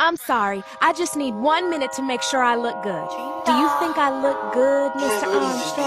I'm sorry. I just need one minute to make sure I look good. Do you think I look good, Mr. Armstrong?